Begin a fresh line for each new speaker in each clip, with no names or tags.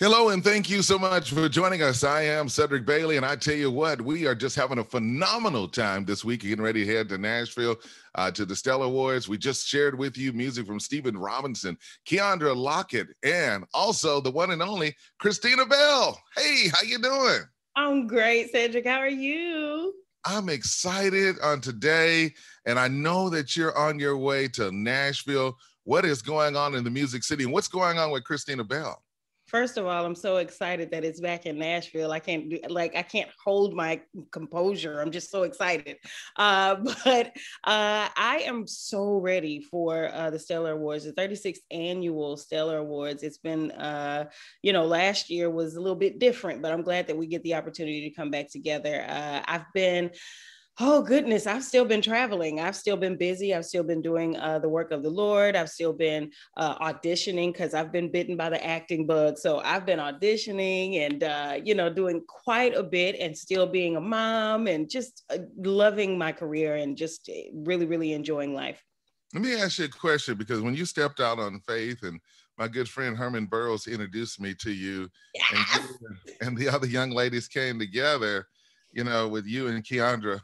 Hello, and thank you so much for joining us. I am Cedric Bailey, and I tell you what, we are just having a phenomenal time this week, getting ready to head to Nashville uh, to the Stellar Awards. We just shared with you music from Stephen Robinson, Keandra Lockett, and also the one and only Christina Bell. Hey, how you doing?
I'm great, Cedric. How are you?
I'm excited on today, and I know that you're on your way to Nashville. What is going on in the Music City, and what's going on with Christina Bell?
First of all, I'm so excited that it's back in Nashville. I can't do like I can't hold my composure. I'm just so excited. Uh, but uh, I am so ready for uh, the Stellar Awards, the 36th annual Stellar Awards. It's been, uh, you know, last year was a little bit different, but I'm glad that we get the opportunity to come back together. Uh, I've been Oh goodness, I've still been traveling. I've still been busy. I've still been doing uh, the work of the Lord. I've still been uh, auditioning because I've been bitten by the acting bug. So I've been auditioning and uh, you know doing quite a bit, and still being a mom and just uh, loving my career and just eh, really, really enjoying life.
Let me ask you a question because when you stepped out on faith and my good friend Herman Burrows introduced me to you, yes! and, you and the other young ladies came together, you know, with you and Keandra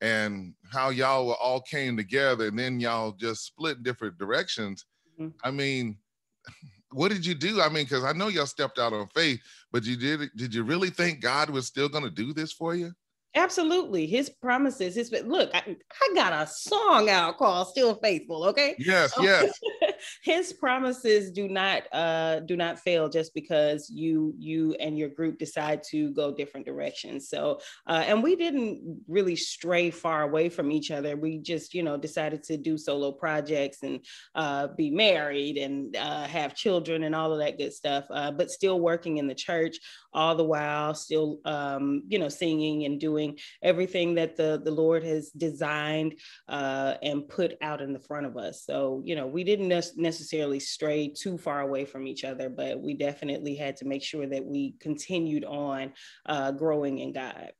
and how y'all all came together and then y'all just split different directions. Mm-hmm. I mean, what did you do? I mean, because I know y'all stepped out on faith, but you did did you really think God was still gonna do this for you?
Absolutely. His promises, his look, I, I got a song out called Still Faithful. Okay.
Yes, yes.
his promises do not uh do not fail just because you you and your group decide to go different directions. So uh and we didn't really stray far away from each other. We just, you know, decided to do solo projects and uh be married and uh have children and all of that good stuff. Uh but still working in the church all the while, still um, you know, singing and doing everything that the, the Lord has designed uh, and put out in the front of us. So, you know, we didn't ne- necessarily stray too far away from each other, but we definitely had to make sure that we continued on uh, growing in God.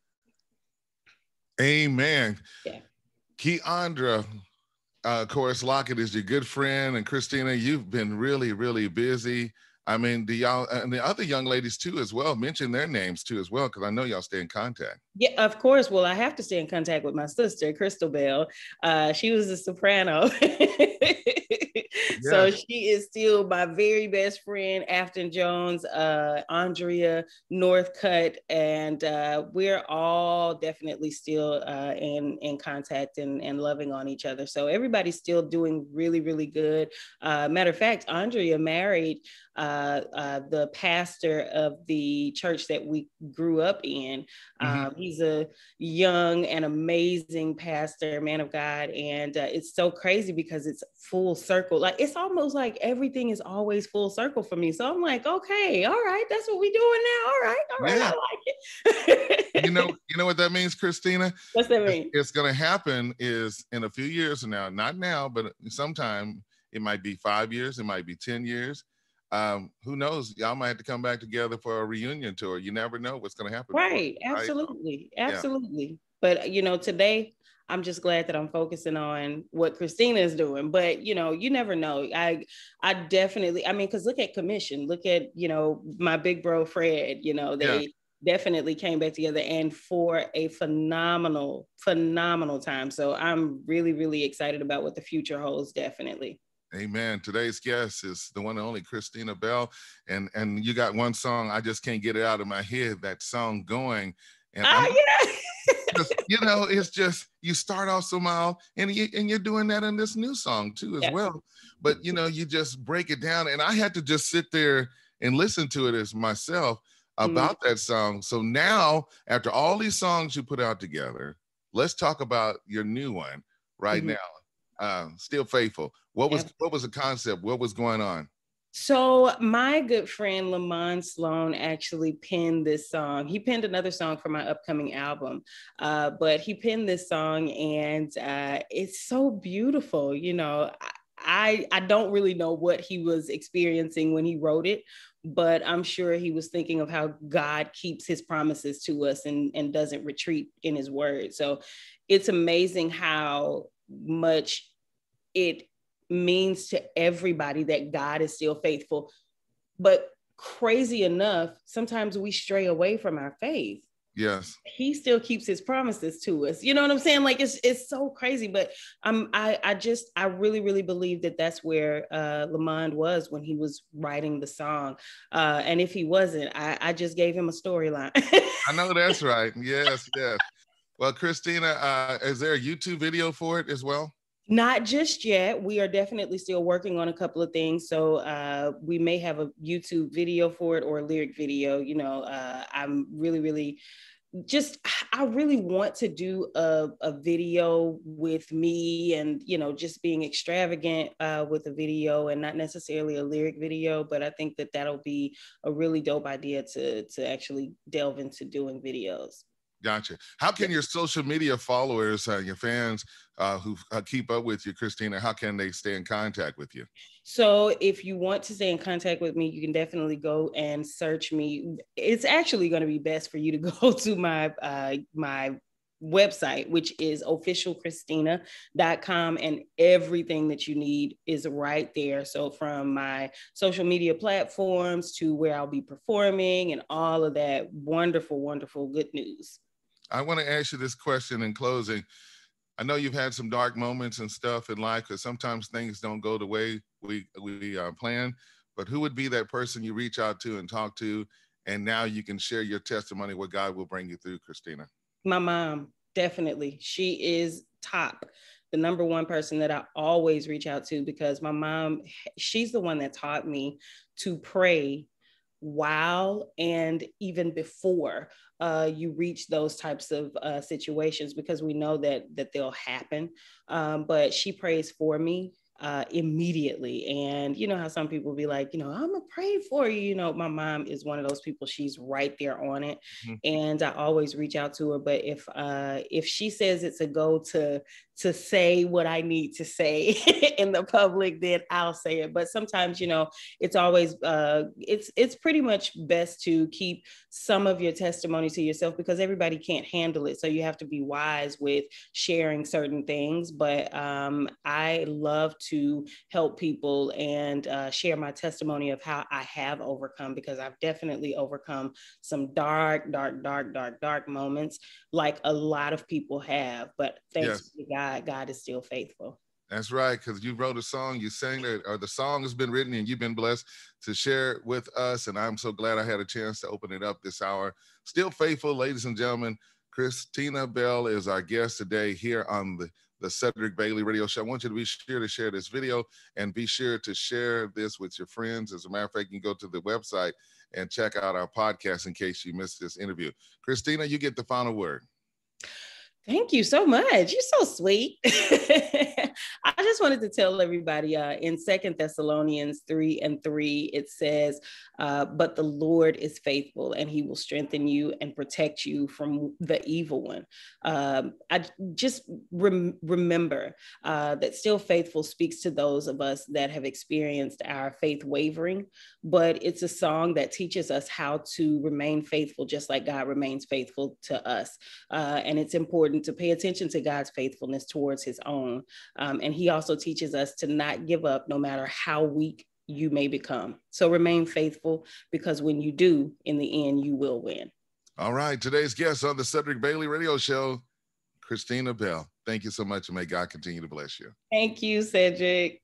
Amen. Yeah. Keandra, uh, of course, Lockett is your good friend, and Christina, you've been really, really busy. I mean, the y'all and the other young ladies too as well mention their names too as well because I know y'all stay in contact.
Yeah, of course. Well, I have to stay in contact with my sister, Crystal Bell. Uh, she was a soprano. So she is still my very best friend, Afton Jones, uh, Andrea Northcutt, and uh, we're all definitely still uh, in in contact and, and loving on each other. So everybody's still doing really, really good. Uh, matter of fact, Andrea married uh, uh, the pastor of the church that we grew up in. Mm-hmm. Um, he's a young and amazing pastor, man of God, and uh, it's so crazy because it's full circle. Like it's almost like everything is always full circle for me. So I'm like, okay, all right, that's what we're doing now. All right, all right, yeah. I like
it. you know, you know what that means, Christina?
What's that mean?
It's, it's going to happen is in a few years from now, not now, but sometime. It might be five years, it might be ten years um, who knows? Y'all might have to come back together for a reunion tour. You never know what's going to happen.
Right. Absolutely. Right? Absolutely. Yeah. But, you know, today, I'm just glad that I'm focusing on what Christina is doing. But you know, you never know. I I definitely, I mean, because look at Commissioned, look at, you know, my big bro Fred, you know, they yeah. definitely came back together and for a phenomenal, phenomenal time. So I'm really, really excited about what the future holds, definitely.
Amen. Today's guest is the one and only Christina Bell. And and you got one song, I just can't get it out of my head, that song going. And
oh, yeah.
you know, it's just you start off somehow, and you and you're doing that in this new song too as yeah. well. But you know, you just break it down, and I had to just sit there and listen to it as myself mm-hmm. about mm-hmm. that song. So now, after all these songs you put out together, let's talk about your new one right mm-hmm. now. Uh, still faithful. What was what was the concept? What was going on?
So my good friend Lamont Sloan actually penned this song. He penned another song for my upcoming album, uh, but he penned this song, and uh, it's so beautiful. You know, I I don't really know what he was experiencing when he wrote it, but I'm sure he was thinking of how God keeps His promises to us and and doesn't retreat in His word. So it's amazing how much it means to everybody that God is still faithful. But crazy enough, sometimes we stray away from our faith.
Yes.
He still keeps his promises to us. You know what I'm saying? Like it's it's so crazy, but I'm I I just I really really believe that that's where uh Lamont was when he was writing the song. Uh and if he wasn't, I I just gave him a storyline.
I know that's right. Yes, yes. Well, Christina, uh is there a YouTube video for it as well?
Not just yet. We are definitely still working on a couple of things. So uh, we may have a YouTube video for it or a lyric video. You know, uh, I'm really, really just I really want to do a, a video with me and you know just being extravagant uh, with a video and not necessarily a lyric video, but I think that that'll be a really dope idea to to actually delve into doing videos.
Gotcha. How can your social media followers, uh, your fans uh, who uh, keep up with you, Christina, how can they stay in contact with you?
So, if you want to stay in contact with me, you can definitely go and search me. It's actually going to be best for you to go to my uh, my website, which is officialchristina.com, and everything that you need is right there. So, from my social media platforms to where I'll be performing and all of that wonderful, wonderful good news.
I want to ask you this question in closing. I know you've had some dark moments and stuff in life because sometimes things don't go the way we we uh, plan. But who would be that person you reach out to and talk to, and now you can share your testimony what God will bring you through, Christina?
My mom, definitely. She is top the number one person that I always reach out to because my mom, she's the one that taught me to pray while and even before uh, you reach those types of uh, situations because we know that that they'll happen. Um, but she prays for me uh, immediately. And you know how some people be like, you know, I'm gonna pray for you. You know, my mom is one of those people. She's right there on it, mm-hmm. and I always reach out to her. But if uh, if she says it's a go to to say what I need to say in the public, then I'll say it. But sometimes, you know, it's always uh, it's it's pretty much best to keep some of your testimony to yourself because everybody can't handle it. So you have to be wise with sharing certain things. But um, I love to help people and uh, share my testimony of how I have overcome because I've definitely overcome some dark, dark, dark, dark, dark moments like a lot of people have. But thanks yes. to God God, God is still faithful.
That's right, because you wrote a song, you sang it, or the song has been written, and you've been blessed to share it with us. And I'm so glad I had a chance to open it up this hour. Still faithful, ladies and gentlemen. Christina Bell is our guest today here on the, the Cedric Bailey Radio Show. I want you to be sure to share this video and be sure to share this with your friends. As a matter of fact, you can go to the website and check out our podcast in case you missed this interview. Christina, you get the final word.
Thank you so much. You're so sweet. I just wanted to tell everybody uh, in Second Thessalonians 3 and 3, it says, uh, But the Lord is faithful and he will strengthen you and protect you from the evil one. Um, I just rem- remember uh, that still faithful speaks to those of us that have experienced our faith wavering, but it's a song that teaches us how to remain faithful, just like God remains faithful to us. Uh, and it's important important to pay attention to God's faithfulness towards his own. Um, and he also teaches us to not give up no matter how weak you may become. So remain faithful because when you do, in the end, you will win.
All right. Today's guest on the Cedric Bailey radio show, Christina Bell. Thank you so much, and may God continue to bless you.
Thank you, Cedric.